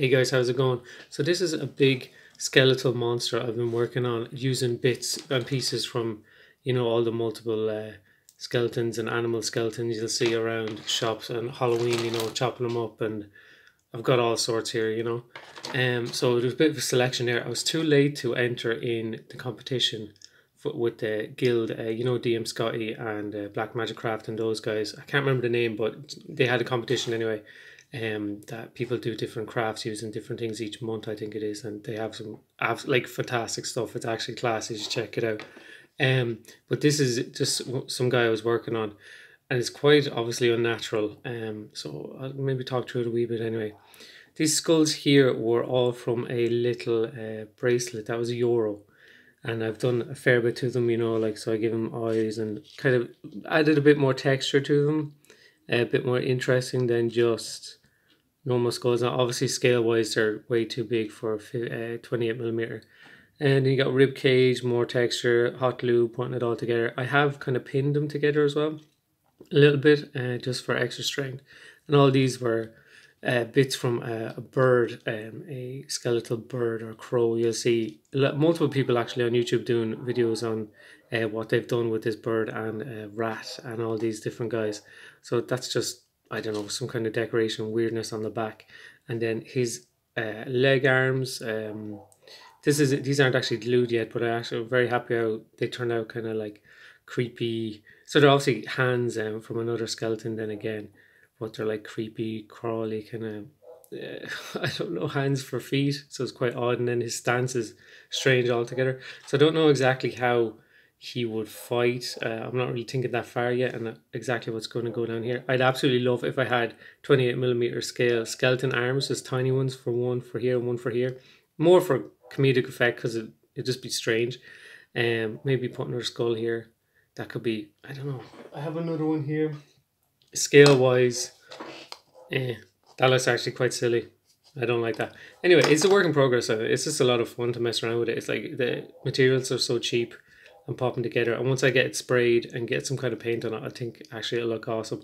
Hey guys, how's it going? So this is a big skeletal monster I've been working on using bits and pieces from, you know, all the multiple uh, skeletons and animal skeletons you'll see around shops and Halloween, you know, chopping them up and I've got all sorts here, you know. Um, so there's a bit of a selection there. I was too late to enter in the competition for, with the guild, uh, you know, DM Scotty and uh, Black Magic Craft and those guys. I can't remember the name, but they had a competition anyway um, that people do different crafts using different things each month, I think it is, and they have some like fantastic stuff. It's actually classy. Just check it out. Um, but this is just some guy I was working on, and it's quite obviously unnatural. Um, so I'll maybe talk through it a wee bit anyway. These skulls here were all from a little uh, bracelet that was a euro, and I've done a fair bit to them. You know, like so I give them eyes and kind of added a bit more texture to them, a bit more interesting than just normal skulls. Now, obviously, scale wise, they're way too big for uh, 28 millimeter. And you got rib cage, more texture, hot glue, putting it all together. I have kind of pinned them together as well, a little bit, uh, just for extra strength. And all these were uh, bits from a, a bird, um, a skeletal bird or crow. You'll see multiple people actually on YouTube doing videos on uh, what they've done with this bird and uh, rat and all these different guys. So that's just I don't know, some kind of decoration weirdness on the back. And then his uh, leg arms, um, this is these aren't actually glued yet, but I actually very happy how they turn out kind of like creepy. So they're obviously hands um, from another skeleton then again, but they're like creepy, crawly kind of. Uh, I don't know hands for feet, so it's quite odd. And then his stance is strange altogether. So I don't know exactly how he would fight. Uh, I'm not really thinking that far yet, and exactly what's going to go down here. I'd absolutely love if I had 28 millimeter scale skeleton arms, just tiny ones for one for here and one for here, more for comedic effect because it it'd just be strange. Um, maybe putting her skull here. That could be. I don't know. I have another one here. Scale wise, eh, that looks actually quite silly. I don't like that. Anyway, it's a work in progress. It's just a lot of fun to mess around with it. It's like the materials are so cheap and popping together. And once I get it sprayed and get some kind of paint on it, I think actually it'll look awesome.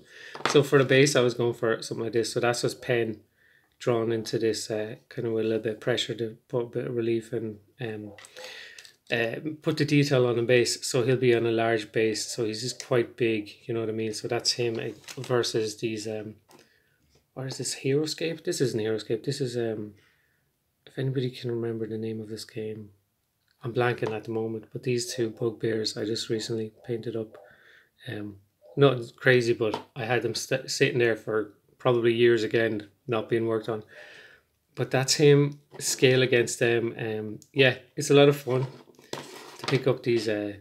So for the base, I was going for something like this. So that's just pen drawn into this uh, kind of with a little bit of pressure to put a bit of relief and um, uh, put the detail on the base. So he'll be on a large base. So he's just quite big, you know what I mean? So that's him uh, versus these, um, what is this, Heroscape? This isn't Heroscape. This is, um, if anybody can remember the name of this game, I'm blanking at the moment, but these two bugbears I just recently painted up. Um, not crazy, but I had them sitting there for probably years again, not being worked on. But that's him scale against them. Um, yeah, it's a lot of fun to pick up these uh,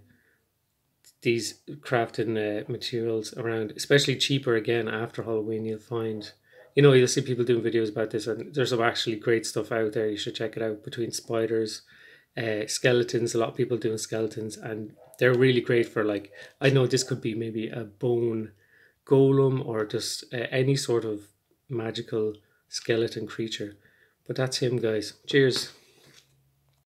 these crafting uh, materials around, especially cheaper again after Halloween. You'll find, you know, you'll see people doing videos about this, and there's some actually great stuff out there. You should check it out between spiders uh, skeletons. A lot of people doing skeletons, and they're really great for like I know this could be maybe a bone golem or just uh, any sort of magical skeleton creature. But that's him, guys. Cheers.